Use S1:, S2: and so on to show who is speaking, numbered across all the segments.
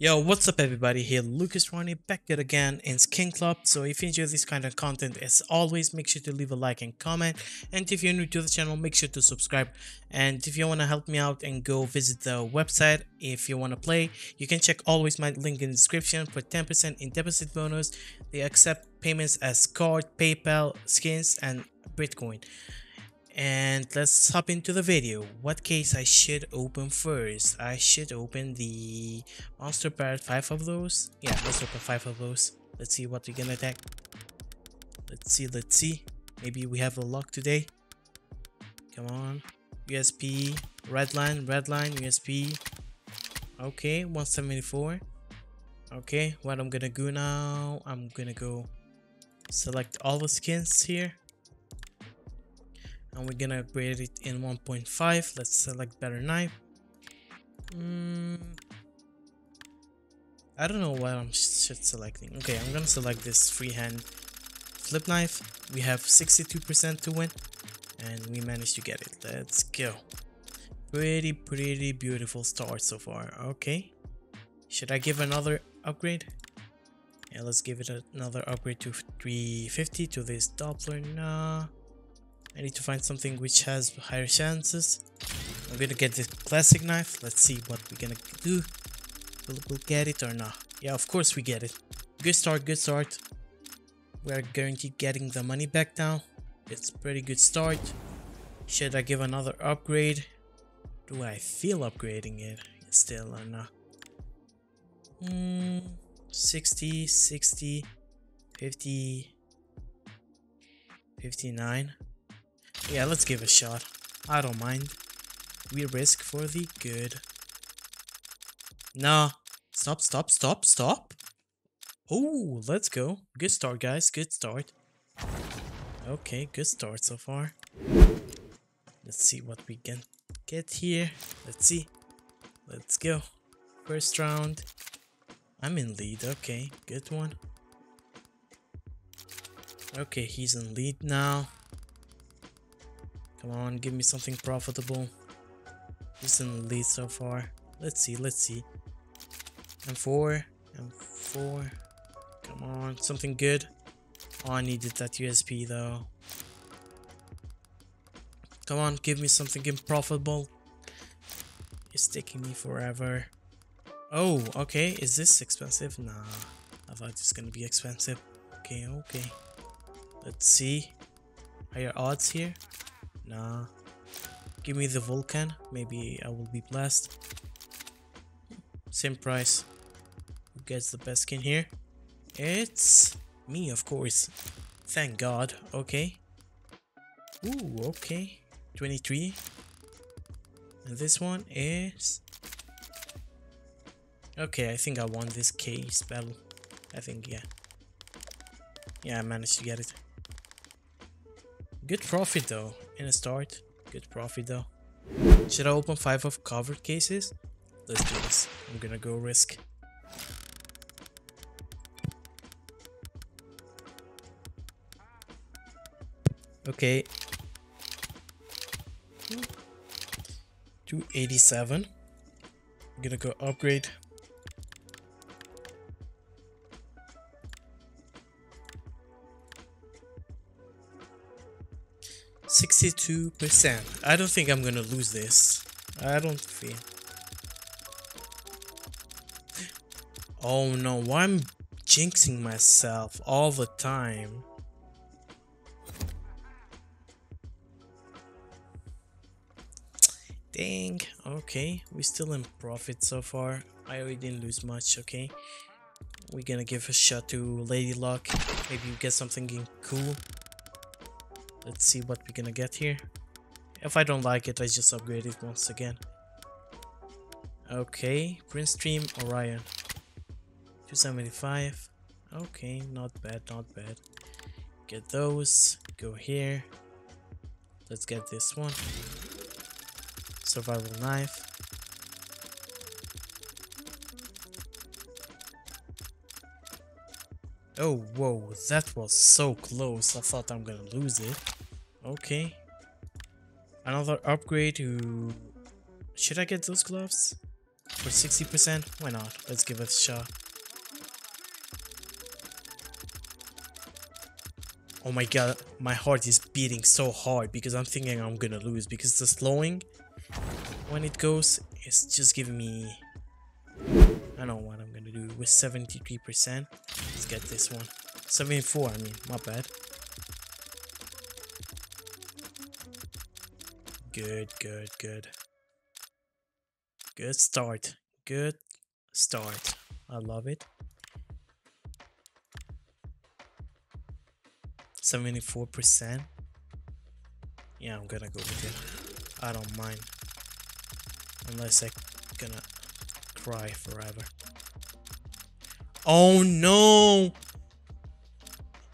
S1: Yo, what's up everybody, here Lucas Rroni back yet again in Skin Club. So if you enjoy this kind of content, as always, make sure to leave a like and comment. And if you're new to the channel, make sure to subscribe. And if you want to help me out and go visit the website, if you want to play, you can check always my link in the description for 10% in deposit bonus. They accept payments as card, PayPal, skins, and Bitcoin and let's hop into the video. What case i should open first? I should open the monster parrot five of those. Yeah let's open five of those. Let's see what we're gonna attack. Let's see let's see. Maybe we have a luck today. Come on. Usp red line red line usp okay 174 okay what i'm gonna do now i'm gonna go select all the skins here and we're gonna upgrade it in 1.5 let's select better knife. Mm, I don't know what I'm should selecting. Okay I'm gonna select this freehand flip knife. We have 62% to win and we managed to get it. Let's go. Pretty pretty beautiful start so far. Okay. Should I give another upgrade? Yeah let's give it another upgrade to 350 to this Doppler. Nah I need to find something which has higher chances. I'm gonna get the classic knife. Let's see what we're gonna do. Will we get it or not? Yeah, of course we get it. Good start, good start. We're guaranteed getting the money back now. It's pretty good start. Should I give another upgrade? Do I feel upgrading it still or not? Hmm, 60, 60, 50, 59. Yeah, let's give it a shot. I don't mind. We risk for the good. Nah. Stop, stop, stop, stop. Oh, let's go. Good start, guys. Good start. Okay, good start so far. Let's see what we can get here. Let's see. Let's go. First round. I'm in lead. Okay, good one. Okay, he's in lead now. Come on, give me something profitable. He's in the lead so far. Let's see, let's see. M4, M4. Come on, something good. Oh, I needed that USP though. Come on, give me something profitable. It's taking me forever. Oh, okay. Is this expensive? Nah. I thought it's gonna be expensive. Okay, okay. Let's see. Higher odds here. Nah. Give me the Vulcan. Maybe I will be blessed. Same price. Who gets the best skin here? It's me, of course. Thank God. Okay. Ooh, okay. 23. And this one is... Okay, I think I won this case battle. I think, yeah. Yeah, I managed to get it. Good profit though in a start. Good profit though. Should I open 5 of covered cases? Let's do this. I'm gonna go risk. Okay. 287. I'm gonna go upgrade 62%. I don't think I'm gonna lose this. I don't feel. Oh no, why I'm jinxing myself all the time. Dang, okay, we're still in profit so far. I already didn't lose much, okay. We're gonna give a shot to Lady Luck. Maybe you get something cool. Let's see what we're gonna get here. If I don't like it, I just upgrade it once again. Okay, Printstream Orion. 275. Okay, not bad, not bad. Get those. Go here. Let's get this one. Survival knife. Oh, whoa, that was so close. I thought I'm gonna lose it. Okay. Another upgrade to... Should I get those gloves? for 60%? Why not? Let's give it a shot. Oh my god, my heart is beating so hard because I'm thinking I'm gonna lose because the slowing when it goes is just giving me I don't know what I'm gonna do with 73%. Let's get this one. 74, I mean, not bad. Good, good, good. Good start. Good start. I love it. 74%. Yeah, I'm gonna go with it. I don't mind. Unless I'm gonna cry forever. Oh no!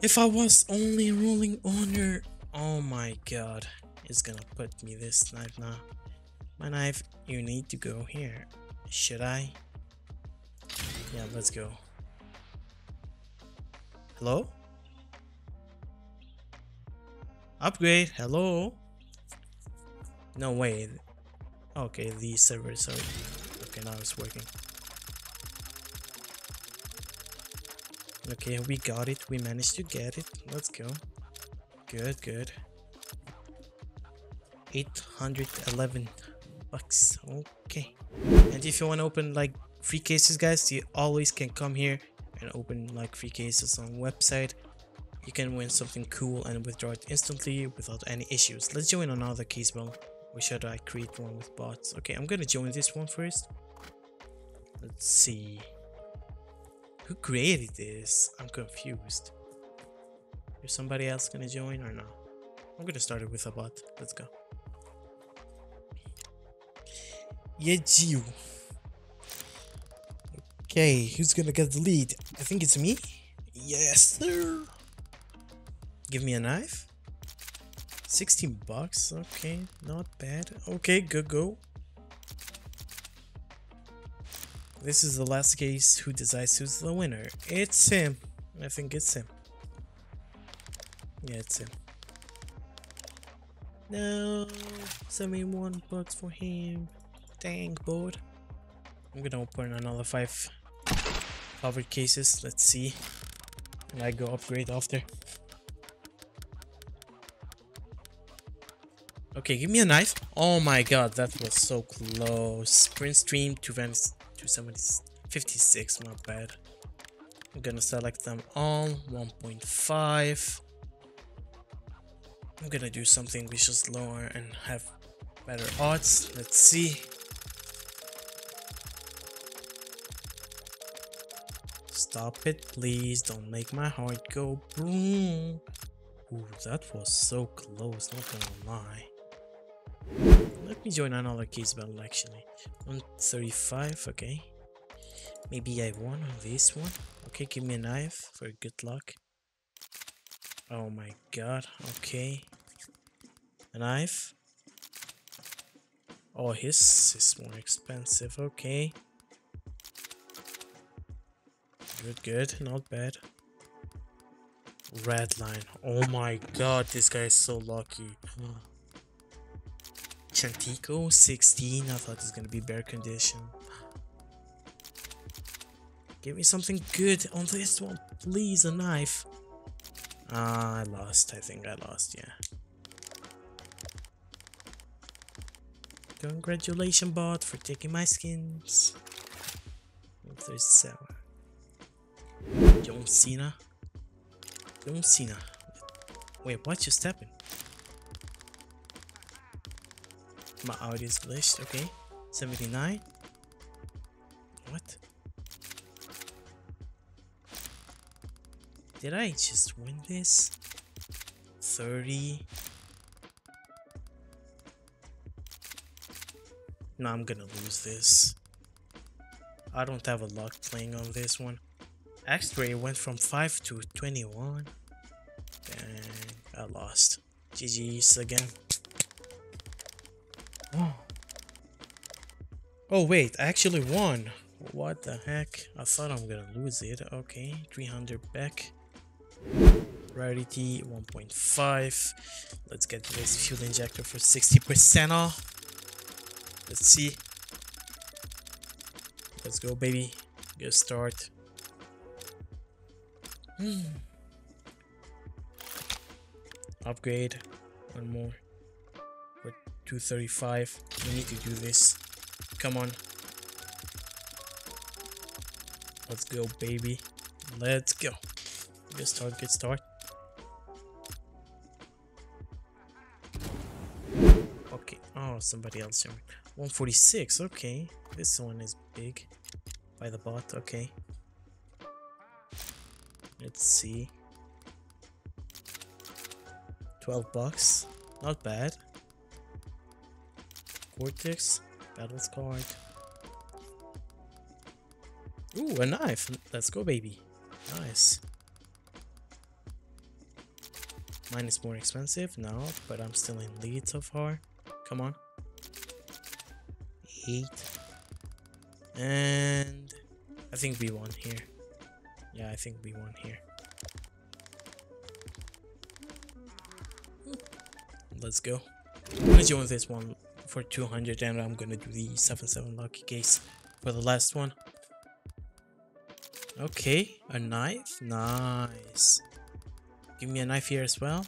S1: If I was only rolling honor, oh my god, it's gonna put me this knife now. My knife, you need to go here. Should I? Yeah, let's go. Hello? Upgrade, hello? No way. Okay, the server, sorry. Okay, now it's working. Okay, we got it. We managed to get it. Let's go. Good, good. 811 bucks. Okay. And if you want to open like free cases, guys, you always can come here and open like free cases on website. You can win something cool and withdraw it instantly without any issues. Let's join another case bell. Or should I create one with bots? Okay, I'm gonna join this one first. Let's see. Who created this? I'm confused. Is somebody else gonna join or no? I'm gonna start it with a bot. Let's go. Yejiu. Okay, who's gonna get the lead? I think it's me. Yes, sir. Give me a knife. 16 bucks. Okay, not bad. Okay, good go. This is the last case who decides who's the winner. It's him. I think it's him. Yeah, it's him. No, 71 bucks for him. Dang, board. I'm gonna open another five covered cases. Let's see. And I go upgrade after. Okay, give me a knife. Oh my god, that was so close. Printstream to 256, not bad. I'm gonna select them all. 1.5. I'm gonna do something which is lower and have better odds. Let's see. Stop it, please. Don't make my heart go boom. Ooh, that was so close, not gonna lie. Let me join another case battle actually. 135, okay. Maybe I won on this one. Okay, give me a knife for good luck. Oh my god, okay. A knife. Oh, his is more expensive, okay. Good, good, not bad. Red line. Oh my god, this guy is so lucky. Chantico 16. I thought it was gonna be bear condition. Give me something good on this one, please. A knife. Ah, I lost. I think I lost. Yeah. Congratulations, bot, for taking my skins. 37. John Cena. John Cena. Wait, what? You stepping? My audio list. Okay. 79. What? Did I just win this? 30. No, I'm gonna lose this. I don't have a luck playing on this one. X-ray went from 5 to 21. Dang, I lost. GG's again. Oh wait, I actually won. What the heck? I thought I'm gonna lose it. Okay, 300 back. Rarity 1.5. Let's get this fuel injector for 60% off. Let's see. Let's go, baby. Good start. Hmm. Upgrade. One more. We're 235. We need to do this. Come on. Let's go, baby. Let's go. Good start, good start. Okay. Oh, somebody else. 146. Okay. This one is big. By the bot. Okay. Let's see. 12 bucks. Not bad. Cortex. Battles card. Ooh, a knife. Let's go, baby. Nice. Mine is more expensive now, but I'm still in lead so far. Come on. Eight. And I think we won here. Yeah, I think we won here. Let's go. I'm gonna join this one for 200 and I'm gonna do the 7-7 lucky case for the last one. Okay, a knife. Nice. Give me a knife here as well.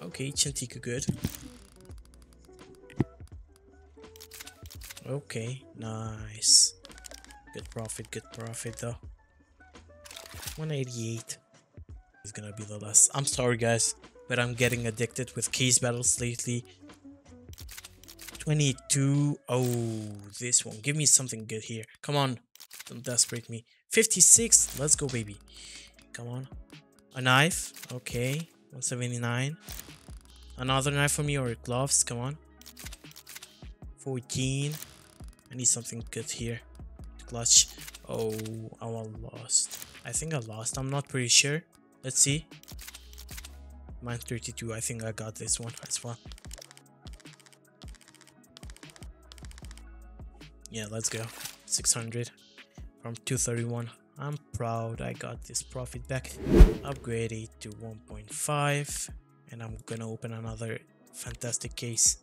S1: Okay, Chantico good. Okay, nice. Good profit, good profit though. 188 is gonna be the last. I'm sorry guys, but I'm getting addicted with case battles lately. 22. Oh, this one. Give me something good here. Come on. Don't desperate me. 56. Let's go, baby. Come on. A knife. Okay. 179. Another knife for me or gloves. Come on. 14. I need something good here. Clutch. Oh, I lost. I think I lost. I'm not pretty sure. Let's see. Mine 32. I think I got this one as well. Yeah, let's go. 600 from 231. I'm proud I got this profit back. Upgrade it to 1.5 and I'm gonna open another fantastic case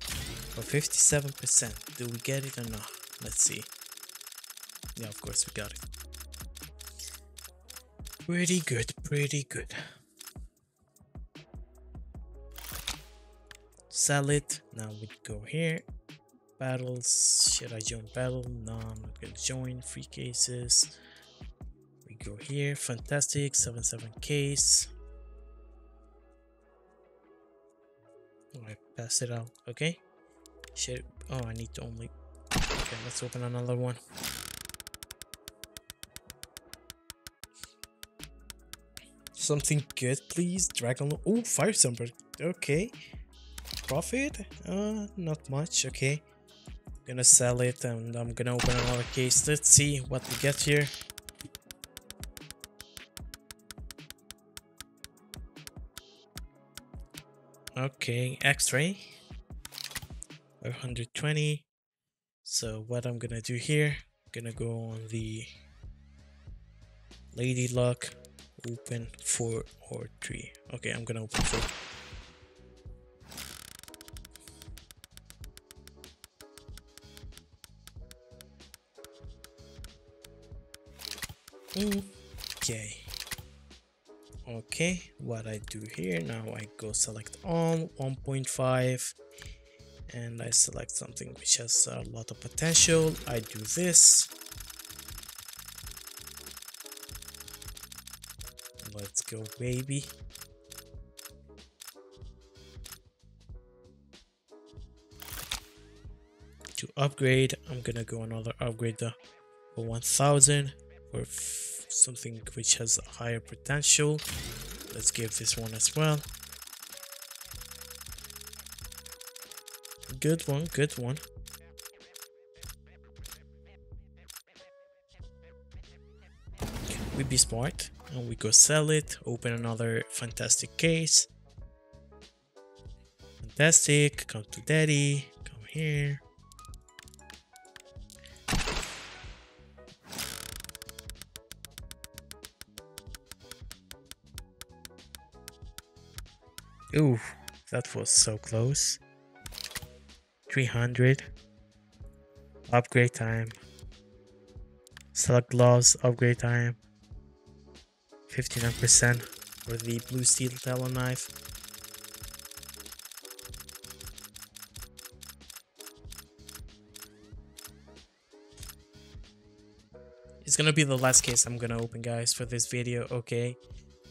S1: for 57%. Do we get it or not? Let's see. Yeah, of course we got it. Pretty good, pretty good. Sell it. Now we go here. Battles. Should I join battle? No, I'm not gonna join. Free cases. We go here. Fantastic. 7-7 case. Oh, I pass it out. Okay. Should oh I need to only Okay, let's open another one. Something good, please. Dragon. Oh, Fire Serpent. Okay. Profit? Uh, not much. Okay. Gonna sell it and I'm gonna open another case. Let's see what we get here. Okay, X-ray. 120. So what I'm gonna do here, I'm gonna go on the Lady Luck, open 4 or 3. Okay, I'm gonna open 4. Okay. Okay, what I do here now, I go select all 1.5 and I select something which has a lot of potential. I do this. Let's go, baby. To upgrade, I'm gonna go another upgrade the 1000 for something which has a higher potential. Let's give this one as well. Good one, good one. We be smart and we go sell it, open another fantastic case. Fantastic, come to daddy, come here. Ooh, that was so close. 300 upgrade time Select gloves, upgrade time. 59% for the blue steel talon knife. It's gonna be the last case I'm gonna open guys for this video, okay?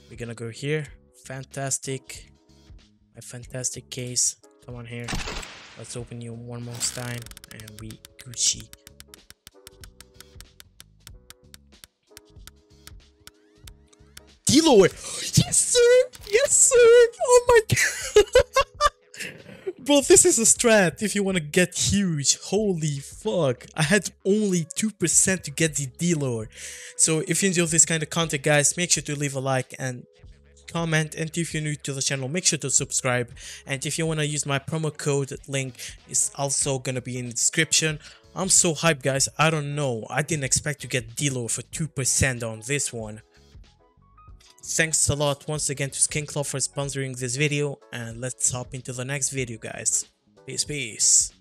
S1: We're gonna go here. Fantastic. A fantastic case. Come on here. Let's open you one more time and we Gucci. Deloy! Eh? Yes sir! Yes sir! Oh my god! Bro, this is a strat if you want to get huge. Holy fuck. I had only 2% to get the dealer. So if you enjoy this kind of content guys, make sure to leave a like and comment and if you're new to the channel make sure to subscribe. And if you want to use my promo code link is also gonna be in the description. I'm so hyped guys. I don't know. I didn't expect to get Dilo for 2% on this one. Thanks a lot once again to Skin Club for sponsoring this video and let's hop into the next video guys. Peace peace